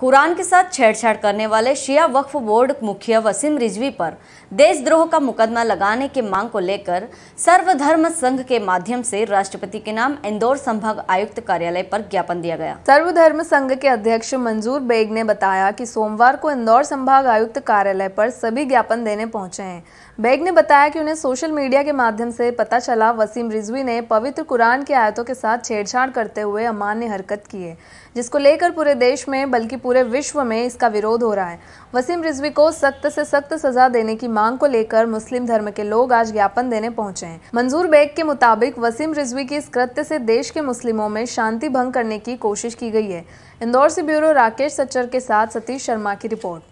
कुरान के साथ छेड़छाड़ करने वाले शिया वक्फ बोर्ड मुखिया वसीम रिजवी पर देशद्रोह का मुकदमा लगाने की मांग को लेकर सर्वधर्म संघ के माध्यम से राष्ट्रपति के नाम इंदौर संभाग आयुक्त कार्यालय पर ज्ञापन दिया गया। सर्वधर्म संघ के अध्यक्ष मंजूर बेग ने बताया कि सोमवार को इंदौर संभाग आयुक्त कार्यालय पर सभी ज्ञापन देने पहुँचे हैं। बेग ने बताया कि उन्हें सोशल मीडिया के माध्यम से पता चला, वसीम रिजवी ने पवित्र कुरान की आयतों के साथ छेड़छाड़ करते हुए अमान्य हरकत की है। जिसको लेकर पूरे देश में, बल्कि पूरे विश्व में इसका विरोध हो रहा है। वसीम रिजवी को सख्त से सख्त सजा देने की मांग को लेकर मुस्लिम धर्म के लोग आज ज्ञापन देने पहुँचे हैं। मंजूर बेग के मुताबिक वसीम रिजवी की इस कृत्य से देश के मुस्लिमों में शांति भंग करने की कोशिश की गई है। इंदौर से ब्यूरो राकेश सच्चर के साथ सतीश शर्मा की रिपोर्ट।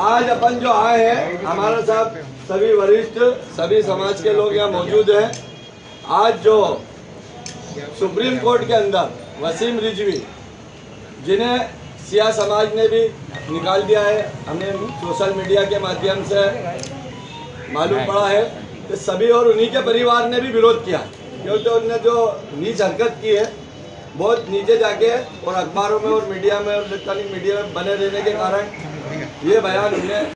आज अपन जो आए हैं, हमारे साथ सभी वरिष्ठ, सभी समाज के लोग यहाँ मौजूद हैं। आज जो सुप्रीम कोर्ट के अंदर वसीम रिजवी जिन्हें सिया समाज ने भी निकाल दिया है हमने सोशल मीडिया के माध्यम से मालूम पड़ा है कि सभी और उन्हीं के परिवार ने भी विरोध किया। क्योंकि उनने जो नीच हरकत की है बहुत नीचे जाके और अखबारों में और मीडिया में और इलेक्ट्रॉनिक मीडिया में बने रहने के कारण ये बयान उन्हें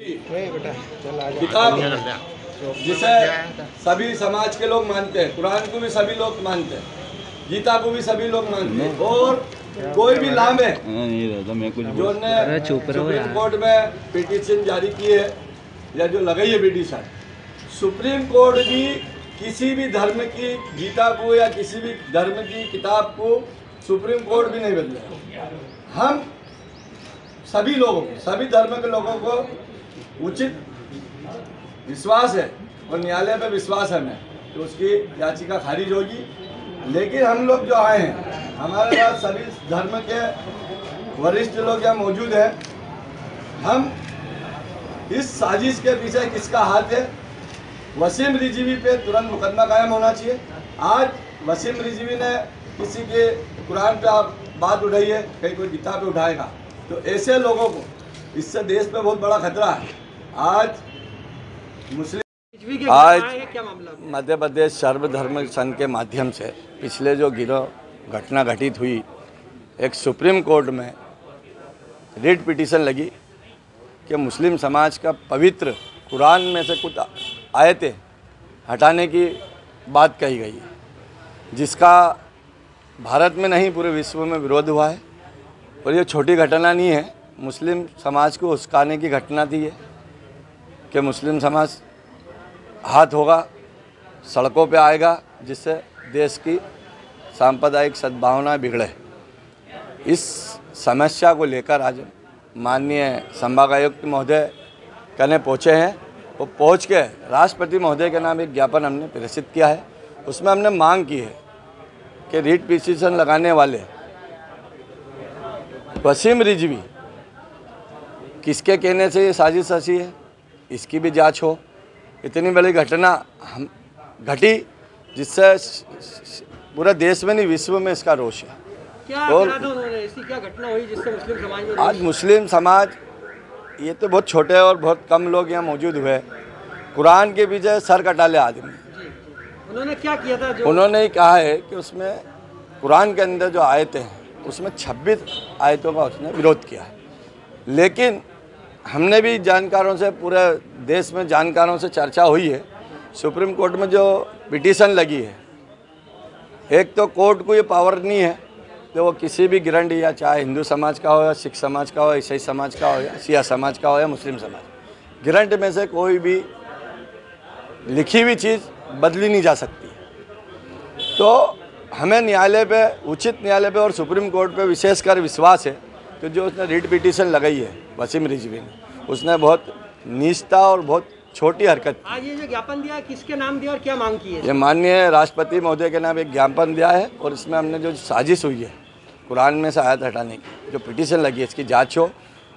किताब जिसे सभी समाज के लोग मानते हैं कुरान को भी सभी लोग मानते हैं गीता को भी सभी लोग मानते हैं और कोई भी लाभ है जो ने सुप्रीम कोर्ट में पिटीशन जारी की है या जो लगाई है पिटीशन सुप्रीम कोर्ट भी किसी भी धर्म की गीता को या किसी भी धर्म की किताब को सुप्रीम कोर्ट भी नहीं बदले हम सभी लोगों को सभी धर्म के लोगों को उचित विश्वास है और न्यायालय पे विश्वास है हमें तो उसकी याचिका खारिज होगी। लेकिन हम लोग जो आए हैं, हमारे पास सभी धर्म के वरिष्ठ लोग यहाँ मौजूद हैं। हम इस साजिश के पीछे किसका हाथ है? वसीम रिजीवी पे तुरंत मुकदमा कायम होना चाहिए। आज वसीम रिजीवी ने किसी के कुरान पे आप बात उठाई है कहीं कोई गीता पे उठाएगा। तो ऐसे लोगों को, इससे देश पे बहुत बड़ा खतरा है। आज मुस्लिम आज मध्य प्रदेश सर्वधर्म संघ के माध्यम से पिछले जो गिरोह घटना घटित हुई एक सुप्रीम कोर्ट में रिट पिटीशन लगी कि मुस्लिम समाज का पवित्र कुरान में से कुछ आयतें हटाने की बात कही गई है जिसका भारत में नहीं पूरे विश्व में विरोध हुआ है। और ये छोटी घटना नहीं है मुस्लिम समाज को उस्काने की घटना थी ये। कि मुस्लिम समाज हाथ होगा, सड़कों पे आएगा, जिससे देश की सांप्रदायिक सद्भावना बिगड़े। इस समस्या को लेकर आज माननीय संभागायुक्त महोदय कने पहुँचे हैं। वो पहुँच के राष्ट्रपति महोदय के नाम एक ज्ञापन हमने प्रेषित किया है। उसमें हमने मांग की है कि रीट पिटीशन लगाने वाले वसीम रिजवी, किसके कहने से ये साजिश रची है? इसकी भी जाँच हो। इतनी बड़ी घटना हम घटी जिससे पूरे देश में नहीं विश्व में इसका रोष है। क्या और- ऐसी क्या घटना हुई जिससे मुस्लिम समाज में आज मुस्लिम समाज ये तो बहुत छोटे और बहुत कम लोग यहाँ मौजूद हुए। कुरान के पीछे सर कटा ले आदमी। उन्होंने क्या किया था जो उन्होंने ही कहा है कि उसमें कुरान के अंदर जो आयतें हैं उसमें 26 आयतों का उसने विरोध किया है। लेकिन हमने भी जानकारों से, पूरे देश में जानकारों से चर्चा हुई है। सुप्रीम कोर्ट में जो पिटीशन लगी है, एक तो कोर्ट को ये पावर नहीं है कि वो किसी भी गिरंड या चाहे हिंदू समाज का हो, या सिख समाज का हो ईसाई समाज का हो, या सिया समाज का हो, या मुस्लिम समाज। ग्रंट में से कोई भी लिखी हुई चीज़ बदली नहीं जा सकती। तो हमें न्यायालय पे, उचित न्यायालय पे और सुप्रीम कोर्ट पे विशेषकर विश्वास है कि जो उसने रिट पिटीशन लगाई है वसीम रिजवी ने उसने बहुत निष्ठा और बहुत छोटी हरकत आज ये जो ज्ञापन दिया है, किसके नाम दिया और क्या मांग की है? ये माननीय राष्ट्रपति महोदय के नाम एक ज्ञापन दिया है और इसमें हमने जो साजिश हुई है कुरान में से आयत हटाने की जो पिटीशन लगी है इसकी जाँच हो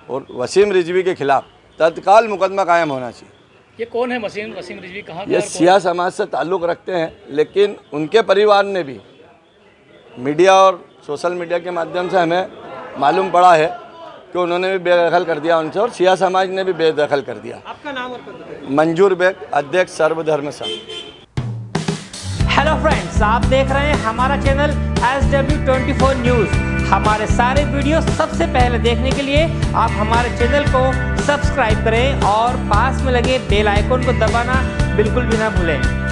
और वसीम रिजवी के खिलाफ तत्काल मुकदमा कायम होना चाहिए। ये कौन है वसीम वसीम रिजवी? कहाँ का ये सिया समाज से ताल्लुक़ रखते हैं लेकिन उनके परिवार ने भी मीडिया और सोशल मीडिया के माध्यम से हमें मालूम पड़ा है कि उन्होंने भी बेदखल कर दिया उनसे और सिया समाज ने भी बेदखल कर दिया। आपका नाम और पद बताइए। मंजूर बेग अध्यक्ष सर्वधर्म संघ। हेलो फ्रेंड्स आप देख रहे हैं हमारा channel S W twenty four news हमारे सारे वीडियो सबसे पहले देखने के लिए आप हमारे चैनल को सब्सक्राइब करें और पास में लगे बेल आइकन को दबाना बिल्कुल भी ना भूलें।